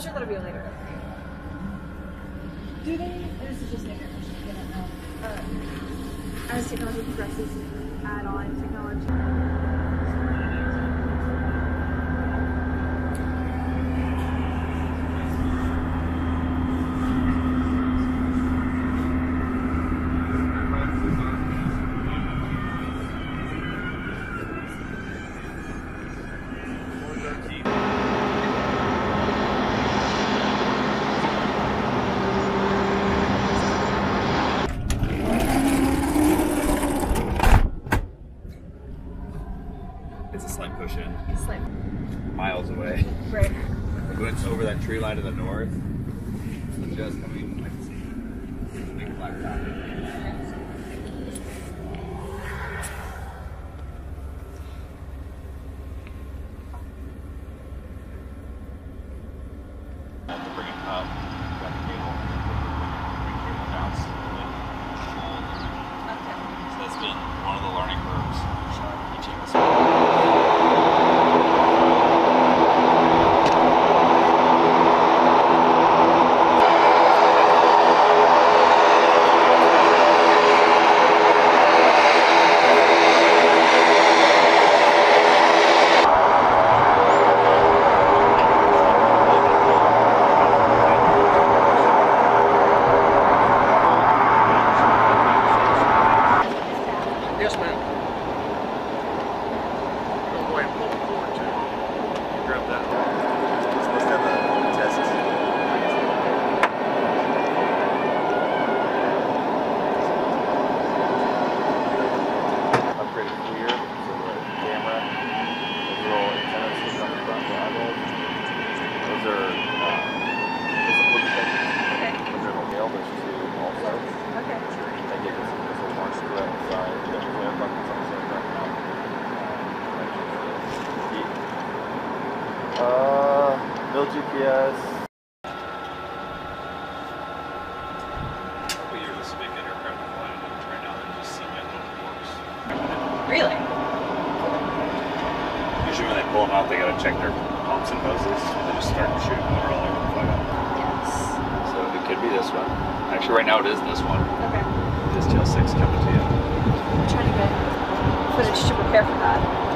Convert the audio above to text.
I'm sure that'll be a later. Do they? This is just an I don't know. Uh, as technology progresses, add on technology. blacktop. they gotta check their pumps and hoses. They just start shooting water all over the. Yes. So it could be this one. Actually, right now it is this one. Okay. This tail six coming to you. I'm trying to get footage to prepare for that.